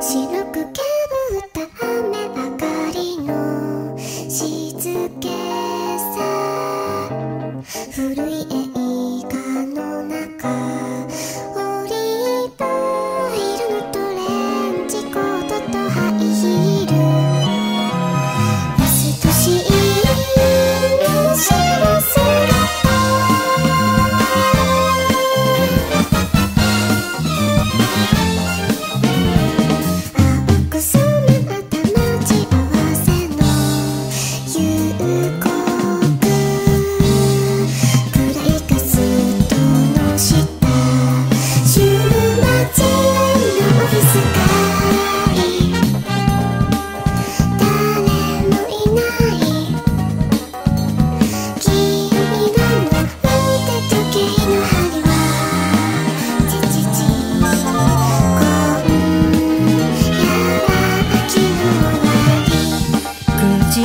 白く消試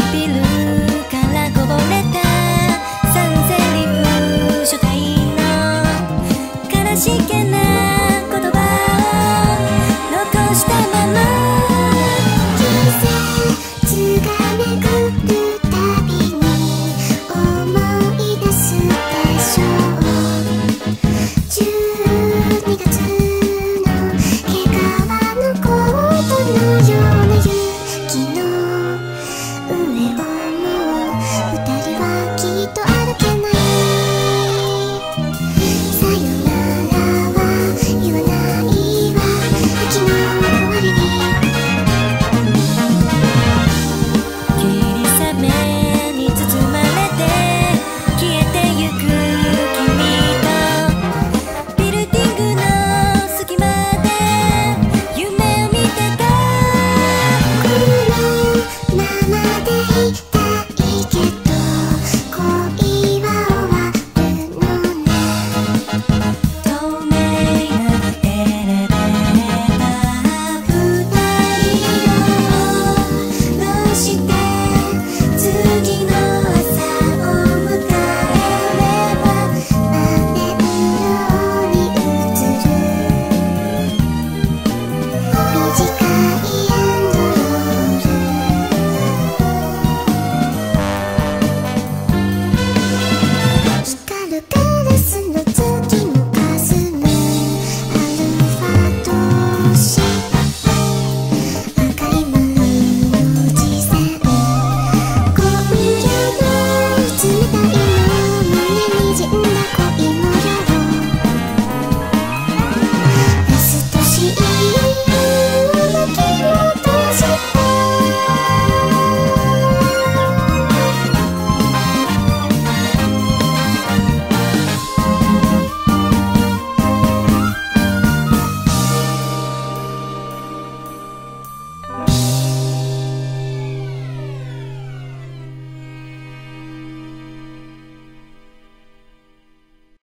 験